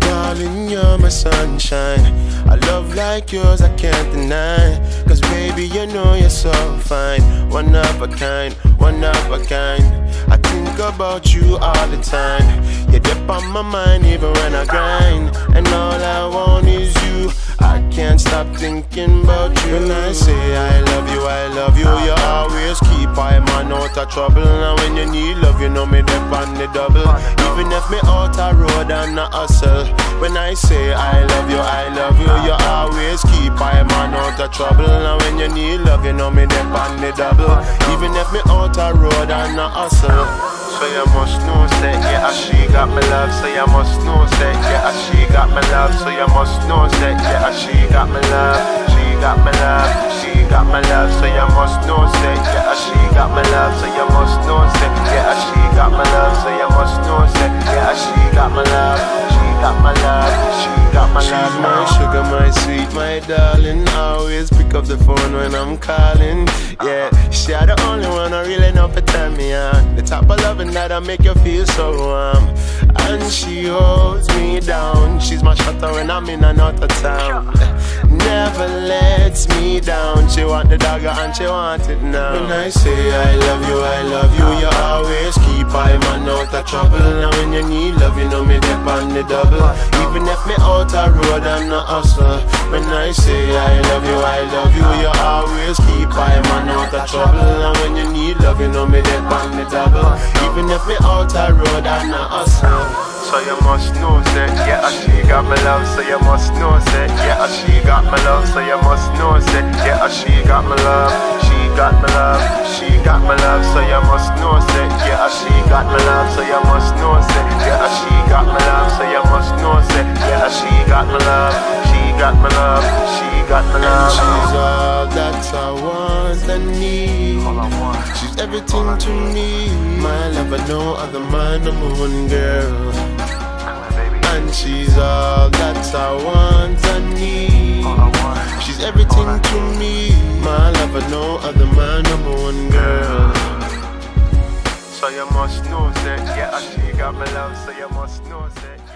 Darling, you're my sunshine. A love like yours I can't deny. Cause baby, you know you're so fine. One of a kind, one of a kind. I think about you all the time. You dip on my mind even when I grind. Stop thinking about you. When I say I love you, I love you. You always keep I man out of trouble. And when you need love, you know me dip on the double. Even if me out a road and a hustle. When I say I love you, I love you. You always keep I man out of trouble. And when you need love, you know me dip on the double. Even if me out a road and a hustle. So you must know, say, yeah, she got my love. So you must know, say, yeah, she got my love. So you must know, say, yeah, she got my love. She got my love. She got my love. So you must know, say, yeah, she got my love. So you must know, say, yeah, she got my love. So you must know, say, yeah, she got my love. She got my love. She She's my sugar, my sweet, my darling. Always pick up the phone when I'm calling. Yeah, she are the only one I really know for turn me on. The type of loving that'll make you feel so warm. And she holds me down. She's my shutter when I'm in another town. Never lets me down. She want the dagger and she want it now. When I say I love you, I love you, you always keep I man out of trouble. And when you need love, you know me dip on the double. Even if me out a road, I'm not hustle. When I say I love you, I love you, you always keep I man out of trouble. And when you need love, you know me dip on the double. Even if me out a road, I'm not hustle. So you must know, say, yeah, she got my love. So you must know, say, yeah, she got my love. So you must know, say, yeah, she got my love. She got my love. She got my love. So you must my love. She got my love. She got my love. She's all that I want and need. She's everything to me. My lover, no other man, number one girl. And she's all that I want and need. She's everything to me. My lover, no other man, number one girl. So you must know, say, yeah, she got my love. So you must know, say.